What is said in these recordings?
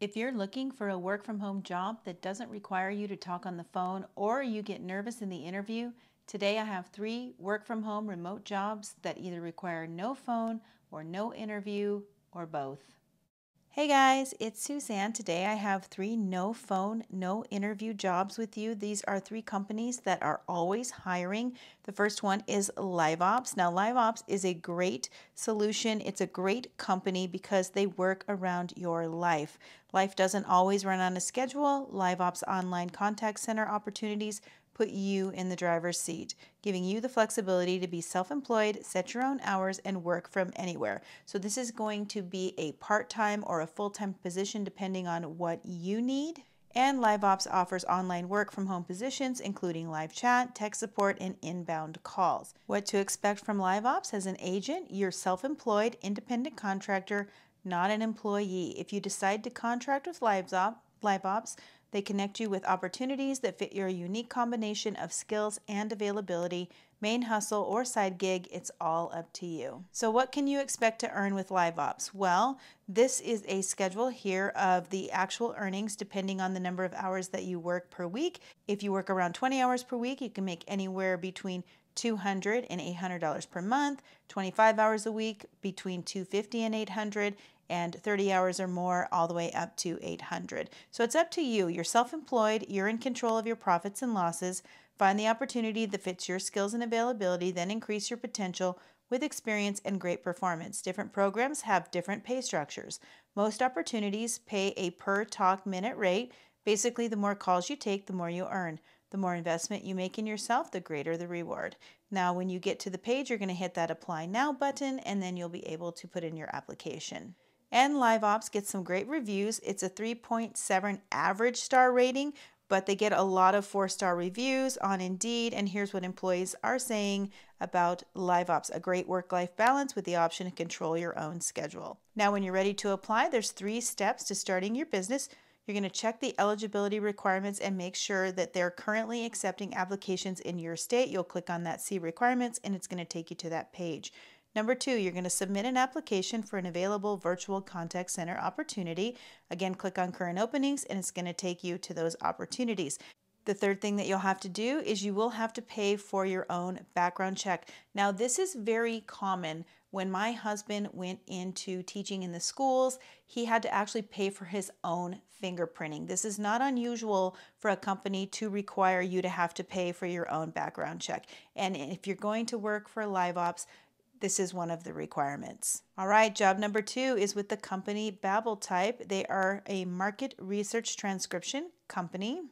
If you're looking for a work from home job that doesn't require you to talk on the phone or you get nervous in the interview, today I have three work from home remote jobs that either require no phone or no interview or both. Hey guys, it's Suzanne. Today I have three no phone, no interview jobs with you. These are three companies that are always hiring. The first one is LiveOps. Now, LiveOps is a great solution. It's a great company because they work around your life. Life doesn't always run on a schedule. LiveOps online contact center opportunities put you in the driver's seat, giving you the flexibility to be self employed, set your own hours, and work from anywhere. So, this is going to be a part time or a full time position depending on what you need. And LiveOps offers online work from home positions, including live chat, tech support, and inbound calls. What to expect from LiveOps as an agent? You're self employed, independent contractor, not an employee. If you decide to contract with LiveOps, they connect you with opportunities that fit your unique combination of skills and availability. Main hustle or side gig, it's all up to you. So, what can you expect to earn with LiveOps? Well, this is a schedule here of the actual earnings depending on the number of hours that you work per week. If you work around 20 hours per week, you can make anywhere between $200 and $800 per month, 25 hours a week between 250 and 800 and 30 hours or more all the way up to 800. So it's up to you. You're self-employed, you're in control of your profits and losses. Find the opportunity that fits your skills and availability, then increase your potential with experience and great performance. Different programs have different pay structures. Most opportunities pay a per talk minute rate. Basically, the more calls you take, the more you earn. The more investment you make in yourself, the greater the reward. Now, when you get to the page, you're going to hit that Apply Now button, and then you'll be able to put in your application. And LiveOps gets some great reviews. It's a 3.7 average star rating, but they get a lot of four star reviews on Indeed. And here's what employees are saying about LiveOps a great work life balance with the option to control your own schedule. Now, when you're ready to apply, there's three steps to starting your business. You're going to check the eligibility requirements and make sure that they're currently accepting applications in your state. You'll click on that See Requirements and it's going to take you to that page. Number two, you're going to submit an application for an available virtual contact center opportunity. Again, click on current openings and it's going to take you to those opportunities. The third thing that you'll have to do is you will have to pay for your own background check. Now, this is very common when my husband went into teaching in the schools, he had to actually pay for his own fingerprinting. This is not unusual for a company to require you to have to pay for your own background check. And if you're going to work for LiveOps, this is one of the requirements. All right, job number two is with the company BabbleType. They are a market research transcription company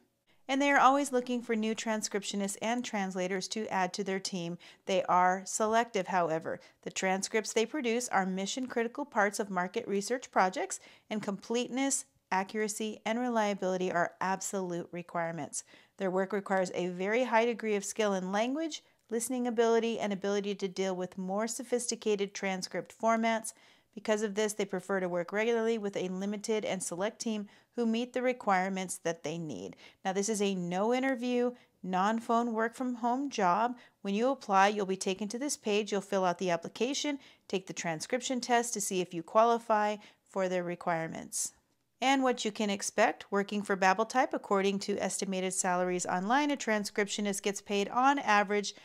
and they are always looking for new transcriptionists and translators to add to their team. They are selective, however. The transcripts they produce are mission critical parts of market research projects, and completeness, accuracy, and reliability are absolute requirements. Their work requires a very high degree of skill in language, listening ability, and ability to deal with more sophisticated transcript formats. Because of this, they prefer to work regularly with a limited and select team who meet the requirements that they need. Now, this is a no interview, non phone work from home job. When you apply, you'll be taken to this page. You'll fill out the application, take the transcription test to see if you qualify for their requirements. And what you can expect working for BabbleType, according to estimated salaries online, a transcriptionist gets paid on average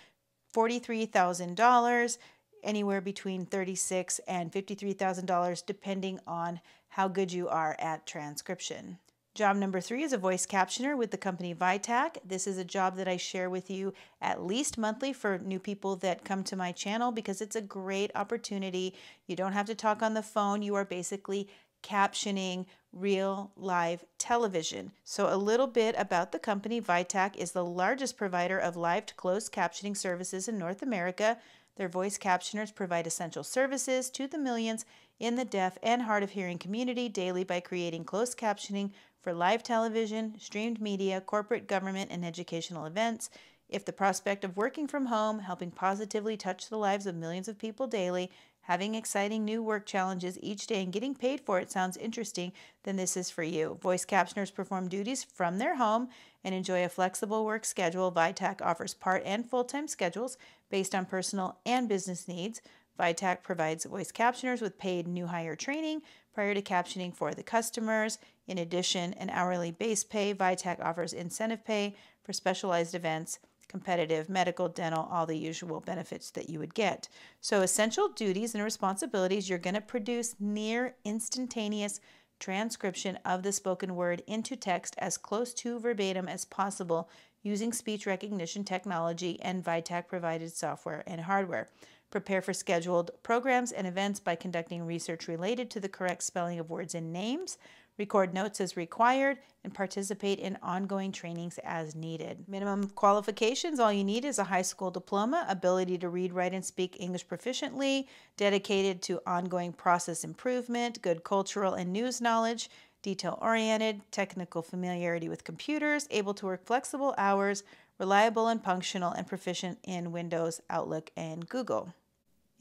$43,000, anywhere between $36,000 and $53,000, depending on how good you are at transcription. Job number three is a voice captioner with the company Vitac. This is a job that I share with you at least monthly for new people that come to my channel because it's a great opportunity. You don't have to talk on the phone. You are basically captioning real live television. So, a little bit about the company. Vitac is the largest provider of live to closed captioning services in North America. Their voice captioners provide essential services to the millions in the deaf and hard of hearing community daily by creating closed captioning for live television, streamed media, corporate government, and educational events. If the prospect of working from home, helping positively touch the lives of millions of people daily, Having exciting new work challenges each day and getting paid for it sounds interesting, then this is for you. Voice captioners perform duties from their home and enjoy a flexible work schedule. Vitac offers part and full time schedules based on personal and business needs. VITAC provides voice captioners with paid new hire training prior to captioning for the customers. In addition, an hourly base pay, VITAC offers incentive pay for specialized events, competitive, medical, dental, all the usual benefits that you would get. So, essential duties and responsibilities you're going to produce near instantaneous transcription of the spoken word into text as close to verbatim as possible using speech recognition technology and VITAC provided software and hardware. Prepare for scheduled programs and events by conducting research related to the correct spelling of words and names. Record notes as required and participate in ongoing trainings as needed. Minimum qualifications all you need is a high school diploma, ability to read, write, and speak English proficiently, dedicated to ongoing process improvement, good cultural and news knowledge, detail oriented, technical familiarity with computers, able to work flexible hours, reliable and functional, and proficient in Windows, Outlook, and Google.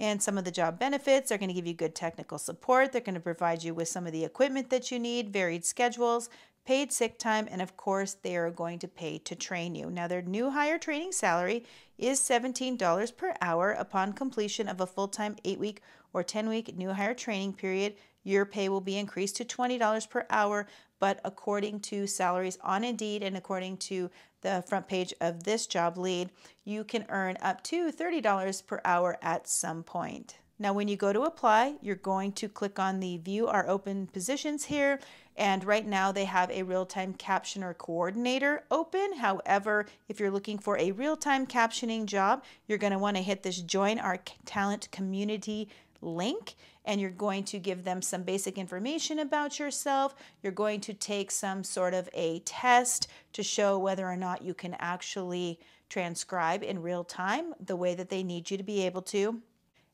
And some of the job benefits They're going to give you good technical support. They're going to provide you with some of the equipment that you need, varied schedules, paid sick time, and of course, they are going to pay to train you. Now, their new hire training salary is $17 per hour upon completion of a full time eight week or 10 week new hire training period. Your pay will be increased to $20 per hour, but according to salaries on Indeed and according to the front page of this job lead, you can earn up to $30 per hour at some point. Now, when you go to apply, you're going to click on the View Our Open Positions here. And right now, they have a real time captioner coordinator open. However, if you're looking for a real time captioning job, you're going to want to hit this Join Our Talent Community link and you're going to give them some basic information about yourself. You're going to take some sort of a test to show whether or not you can actually transcribe in real time the way that they need you to be able to.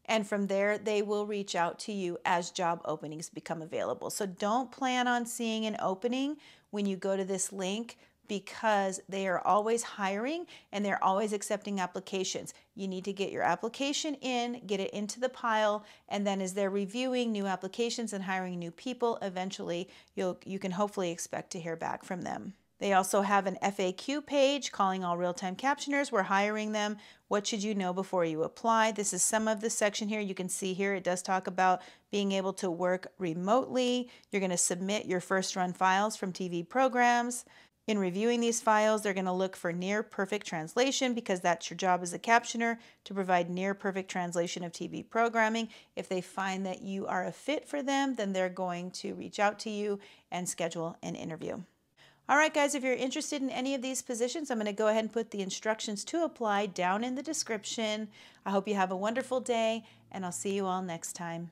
And from there, they will reach out to you as job openings become available. So don't plan on seeing an opening when you go to this link because they are always hiring and they're always accepting applications. You need to get your application in, get it into the pile, and then as they're reviewing new applications and hiring new people, eventually you'll you can hopefully expect to hear back from them. They also have an FAQ page calling all real-time captioners. We're hiring them. What should you know before you apply? This is some of the section here. You can see here it does talk about being able to work remotely. You're going to submit your first run files from TV programs. In reviewing these files, they're going to look for near perfect translation because that's your job as a captioner to provide near perfect translation of TV programming. If they find that you are a fit for them, then they're going to reach out to you and schedule an interview. All right, guys, if you're interested in any of these positions, I'm going to go ahead and put the instructions to apply down in the description. I hope you have a wonderful day, and I'll see you all next time.